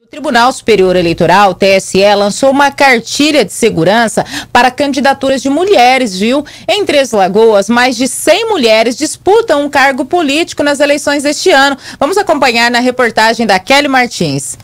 O Tribunal Superior Eleitoral, TSE, lançou uma cartilha de segurança para candidaturas de mulheres, viu? Em Três Lagoas, mais de 100 mulheres disputam um cargo político nas eleições deste ano. Vamos acompanhar na reportagem da Kelly Martins.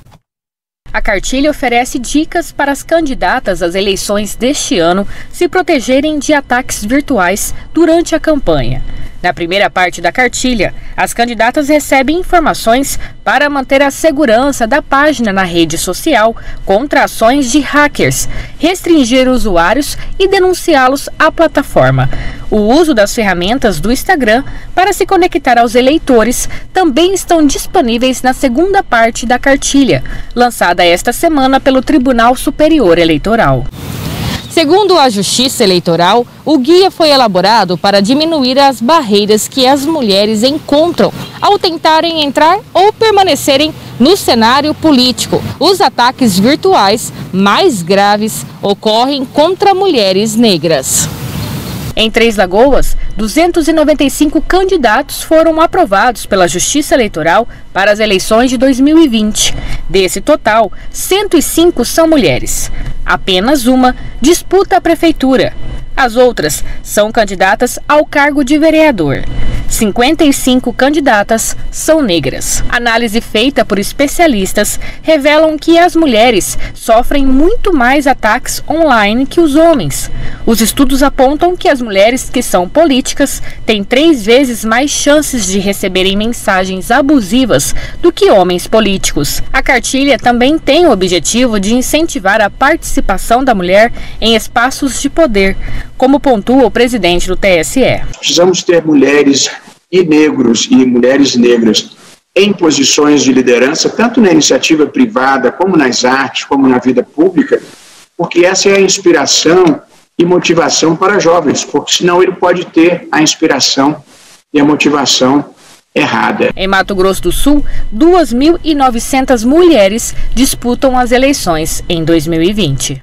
A cartilha oferece dicas para as candidatas às eleições deste ano se protegerem de ataques virtuais durante a campanha. Na primeira parte da cartilha, as candidatas recebem informações para manter a segurança da página na rede social contra ações de hackers, restringir usuários e denunciá-los à plataforma. O uso das ferramentas do Instagram para se conectar aos eleitores também estão disponíveis na segunda parte da cartilha, lançada esta semana pelo Tribunal Superior Eleitoral. Segundo a Justiça Eleitoral, o guia foi elaborado para diminuir as barreiras que as mulheres encontram ao tentarem entrar ou permanecerem no cenário político. Os ataques virtuais mais graves ocorrem contra mulheres negras. Em Três Lagoas, 295 candidatos foram aprovados pela Justiça Eleitoral para as eleições de 2020. Desse total, 105 são mulheres. Apenas uma disputa a prefeitura. As outras são candidatas ao cargo de vereador. 55 candidatas são negras. Análise feita por especialistas revelam que as mulheres sofrem muito mais ataques online que os homens. Os estudos apontam que as mulheres que são políticas têm três vezes mais chances de receberem mensagens abusivas do que homens políticos. A cartilha também tem o objetivo de incentivar a participação da mulher em espaços de poder, como pontua o presidente do TSE. Precisamos ter mulheres e negros e mulheres negras em posições de liderança, tanto na iniciativa privada, como nas artes, como na vida pública, porque essa é a inspiração e motivação para jovens, porque senão ele pode ter a inspiração e a motivação errada. Em Mato Grosso do Sul, 2.900 mulheres disputam as eleições em 2020.